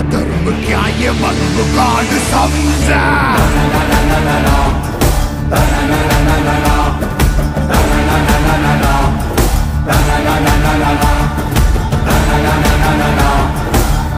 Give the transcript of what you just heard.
Father, Mukhyaya, Mukhyaya, Samza.